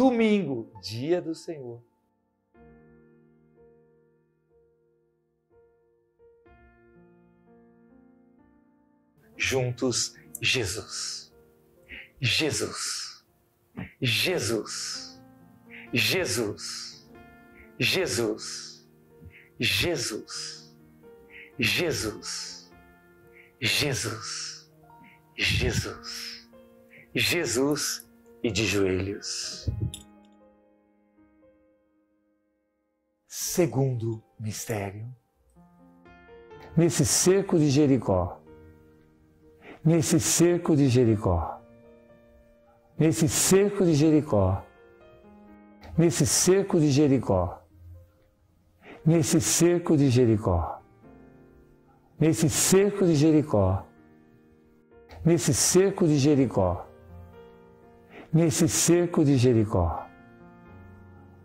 domingo, dia do Senhor. Juntos, Jesus. Jesus. Jesus. Jesus. Jesus. Jesus. Jesus. Jesus. Jesus. Jesus e de joelhos. Segundo mistério. Nesse cerco de Jericó, nesse cerco de Jericó, nesse cerco de Jericó, nesse cerco de Jericó, nesse cerco de Jericó, nesse cerco de Jericó, nesse cerco de Jericó nesse cerco de Jericó.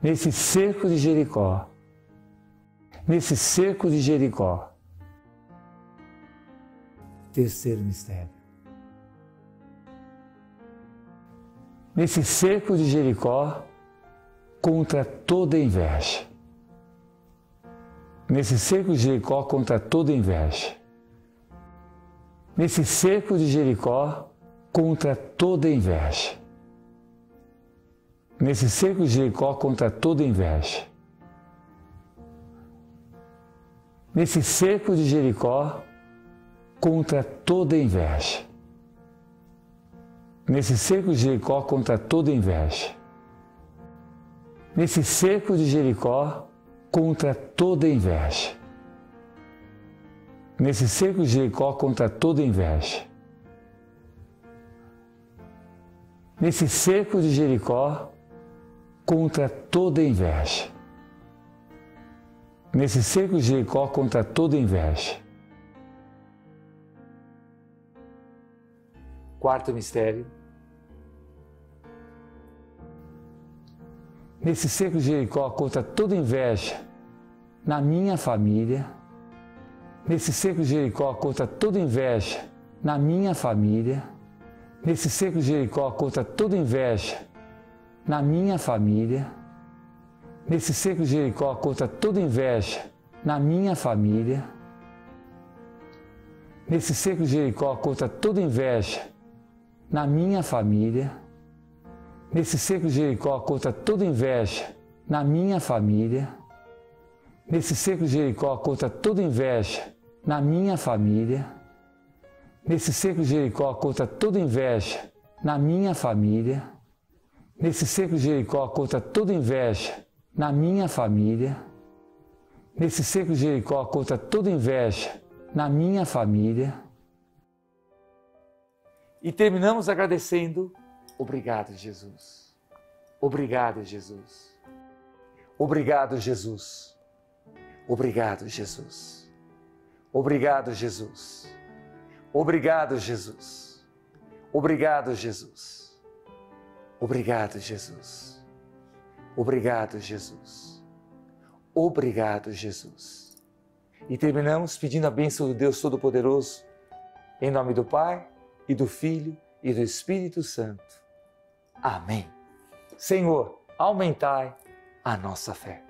Nesse cerco de Jericó. Nesse cerco de Jericó. Terceiro mistério. Nesse cerco de Jericó, contra toda inveja. Nesse cerco de Jericó, contra toda inveja. Nesse cerco de Jericó, contra toda inveja nesse cerco de Jericó contra toda inveja. Nesse cerco de Jericó contra toda inveja. Nesse cerco de Jericó contra toda inveja. Nesse cerco de Jericó contra toda inveja. Nesse cerco de Jericó contra toda inveja. Nesse cerco de Jericó contra toda inveja. Nesse cerco de Jericó contra toda inveja. Quarto mistério. Nesse cerco de Jericó contra toda inveja na minha família. Nesse cerco de Jericó contra toda inveja na minha família. Nesse cerco de Jericó contra toda inveja na minha família, nesse cerco de Jericó contra toda inveja na minha família, nesse cerco de Jericó contra toda inveja na minha família, nesse cerco de Jericó contra toda inveja na minha família, nesse cerco de Jericó contra toda inveja na minha família, nesse cerco de Jericó contra toda inveja na minha família, nesse cerco de Jericó contra toda inveja na minha família, nesse cerco de Jericó contra toda inveja na minha família. E terminamos agradecendo, obrigado Jesus, obrigado Jesus, obrigado Jesus, obrigado Jesus, obrigado Jesus, obrigado Jesus, obrigado Jesus. Obrigado, Jesus. Obrigado, Jesus. Obrigado, Jesus. E terminamos pedindo a bênção do Deus Todo-Poderoso, em nome do Pai, e do Filho, e do Espírito Santo. Amém. Senhor, aumentai a nossa fé.